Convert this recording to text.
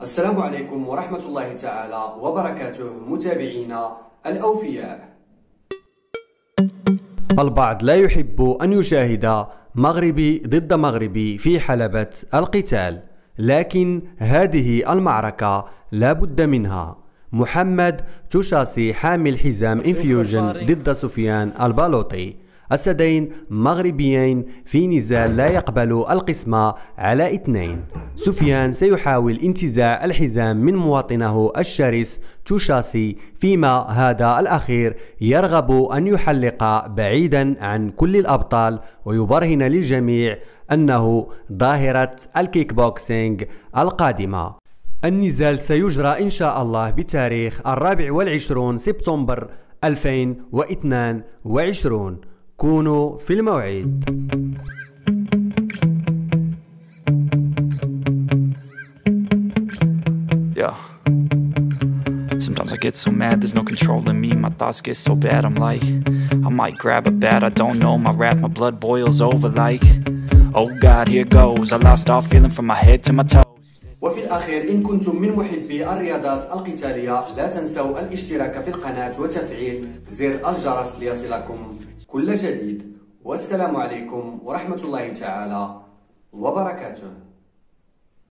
السلام عليكم ورحمة الله تعالى وبركاته متابعينا الأوفياء. البعض لا يحب أن يشاهد مغربي ضد مغربي في حلبة القتال لكن هذه المعركة لا بد منها. محمد تشاسي حامل حزام إنفيوجن ضد سفيان البالوطي. أسدين مغربيين في نزال لا يقبل القسمة على اثنين. سفيان سيحاول انتزاع الحزام من مواطنه الشرس توشاسي فيما هذا الأخير يرغب أن يحلق بعيدا عن كل الأبطال ويبرهن للجميع أنه ظاهرة الكيك بوكسينج القادمة. النزال سيجرى إن شاء الله بتاريخ الرابع والعشرون سبتمبر 2022 كونوا في الموعد Yeah. Sometimes I get so mad, there's no controlling me. My thoughts get so bad, I'm like, I might grab a bat, I don't know. My wrath, my blood boils over like, oh God, here goes. I lost all feeling from my head to my toes. وفي الأخير إن كنتم من محبي الرياضات القتالية لا تنسوا الاشتراك في القناة وتفعيل زر الجرس ليصلكم كل جديد. والسلام عليكم ورحمة الله تعالى وبركاته.